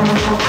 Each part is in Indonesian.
I'm sorry.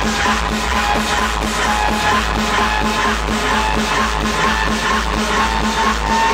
Thank you.